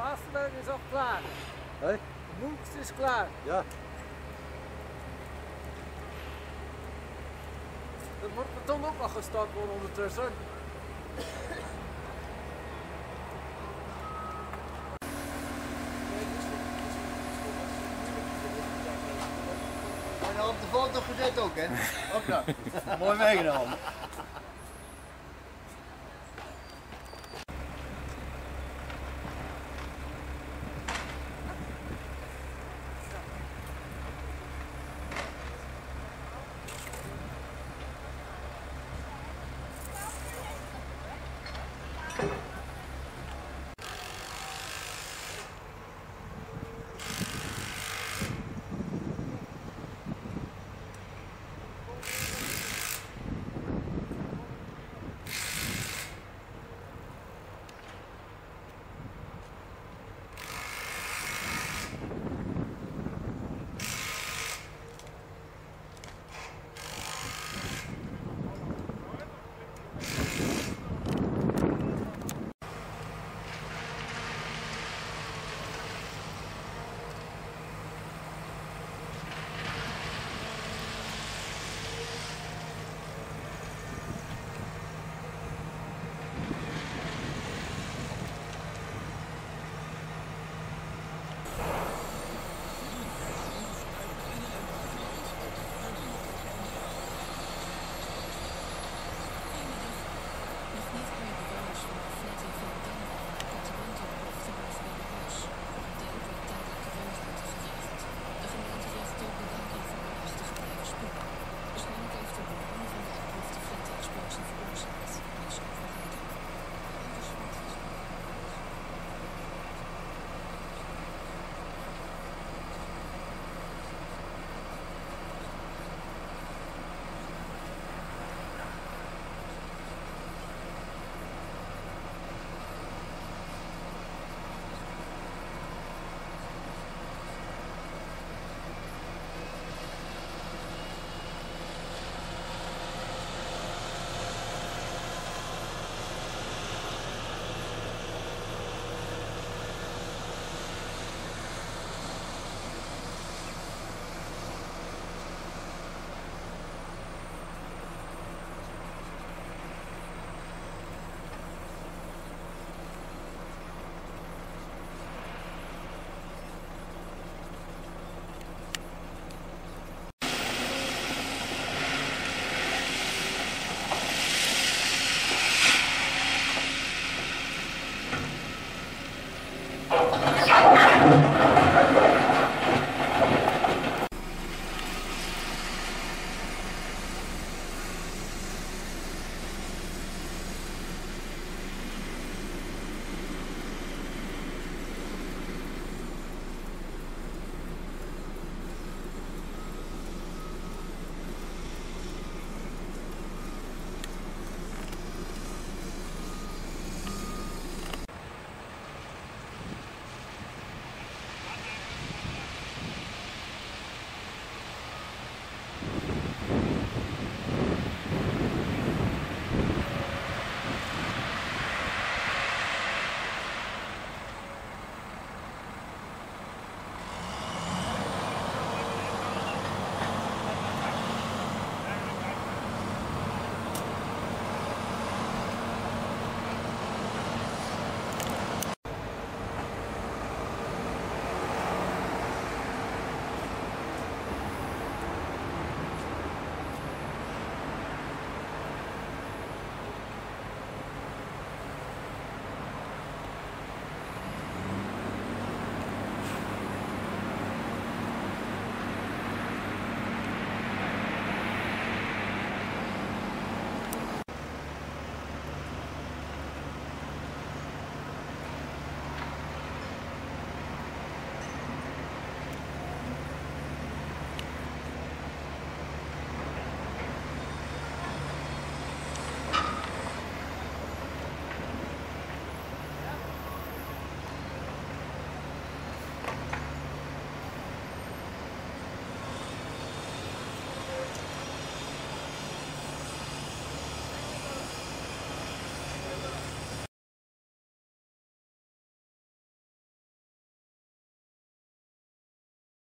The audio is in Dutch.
zwaarste is al klaar. Hé? De moeilijkste is klaar. Ja. Dat moet beton ook nog gestart worden ondertussen. En dan op de foto gezet ook, hè? Ook dat. Mooi meegenomen.